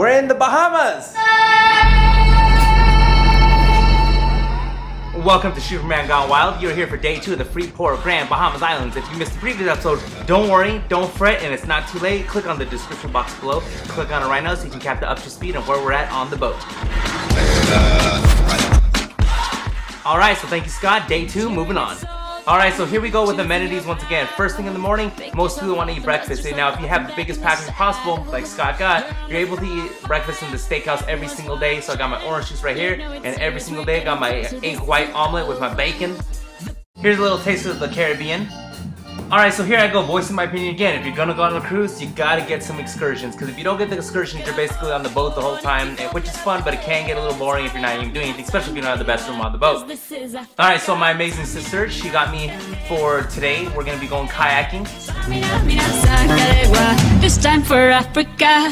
We're in the Bahamas! Welcome to Hsuperman Gone Wild. You're here for day two of the Freeport Grand Bahamas Islands. If you missed the previous episode, don't worry, don't fret, and it's not too late. Click on the description box below. Click on it right now so you can capture up to speed on where we're at on the boat. Alright, so thank you, Scott. Day two, moving on. Alright, so here we go with amenities once again. First thing in the morning, most people want to eat breakfast. And now, if you have the biggest package possible, like Scott got, you're able to eat breakfast in the steakhouse every single day. So I got my orange juice right here, and every single day I got my egg white omelet with my bacon. Here's a little taste of the Caribbean. Alright, so here I go, voicing my opinion again. If you're gonna go on a cruise, you gotta get some excursions. Because if you don't get the excursions, you're basically on the boat the whole time, eh, which is fun, but it can get a little boring if you're not even doing anything, especially if you don't have the best room on the boat. Alright, so my amazing sister, she got me for today. We're gonna be going kayaking. This time for Africa.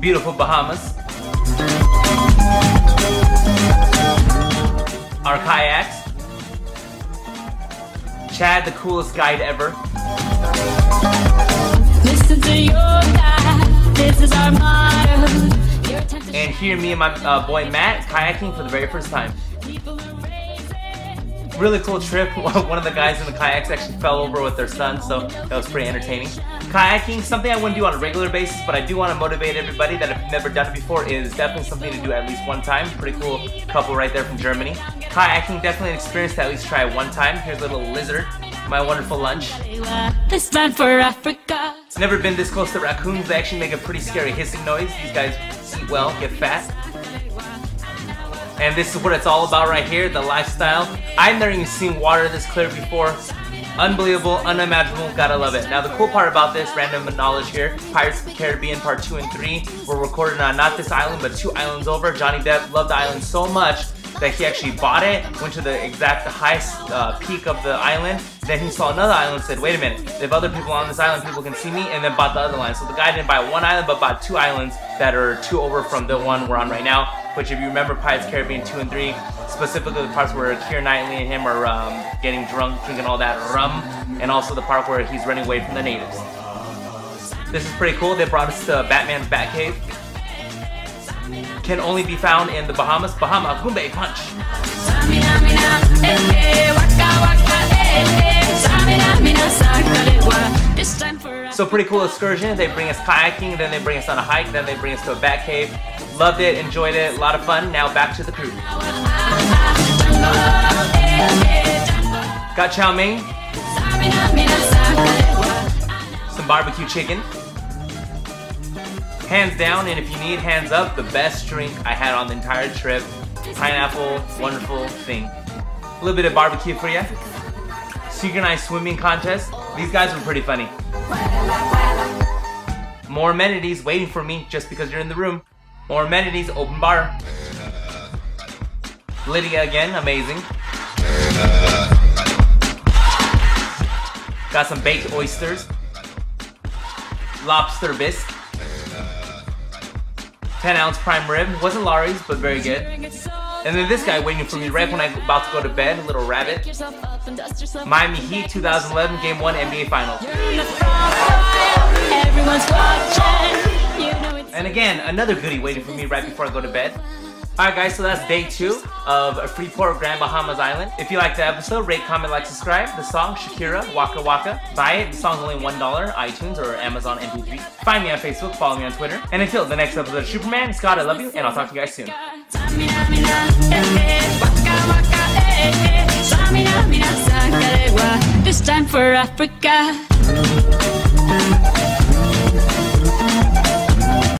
Beautiful Bahamas. Our kayaks. Chad, the coolest guide ever. Listen to your. This is our motto. Your time to And here, me and my uh, boy Matt kayaking for the very first time. Really cool trip. One of the guys in the kayaks actually fell over with their son, so that was pretty entertaining. Kayaking, something I wouldn't do on a regular basis, but I do want to motivate everybody that you've never done it before, is definitely something to do at least one time. Pretty cool couple right there from Germany. Kayaking, definitely an experience to at least try one time. Here's a little lizard, my wonderful lunch. This time for Africa. Never been this close to raccoons. They actually make a pretty scary hissing noise. These guys eat well, get fat. And this is what it's all about right here, the lifestyle. I've never even seen water this clear before. Unbelievable, unimaginable, gotta love it. Now the cool part about this, random knowledge here, Pirates of the Caribbean Part 2 and 3 were recorded on not this island, but two islands over. Johnny Depp loved the island so much that he actually bought it, went to the exact highest uh, peak of the island, then he saw another island and said, wait a minute, if other people on this island, people can see me, and then bought the other line. So the guy didn't buy one island, but bought two islands that are two over from the one we're on right now, which if you remember Pirates Caribbean 2 and 3, specifically the parts where Keira Knightley and him are um, getting drunk, drinking all that rum, and also the part where he's running away from the natives. This is pretty cool. They brought us to Batman's Batcave. Can only be found in the Bahamas. Bahama Goombay Punch. So pretty cool excursion. They bring us kayaking, then they bring us on a hike, then they bring us to a bat cave. Loved it, enjoyed it, a lot of fun. Now back to the cruise. Got chow mein, some barbecue chicken. Hands down, and if you need hands up, the best drink I had on the entire trip. Pineapple, wonderful thing. A little bit of barbecue for you. Synchronized swimming contest. These guys were pretty funny. More amenities waiting for me just because you're in the room. More amenities, open bar. Lydia again, amazing. Got some baked oysters. Lobster bisque. 10 ounce prime rib. Wasn't Lawry's, but very good. And then this guy waiting for me right when I'm about to go to bed, a little rabbit. Miami Heat 2011 Game 1 NBA Finals. And again, another goodie waiting for me right before I go to bed. Alright guys, so that's day two of Freeport Grand Bahamas Island. If you liked the episode, rate, comment, like, subscribe. The song, Shakira, Waka Waka. Buy it. The song's only $1, iTunes or Amazon MP3. Find me on Facebook, follow me on Twitter. And until the next episode of Hsuperman, Scott, I love you, and I'll talk to you guys soon. This time for Africa.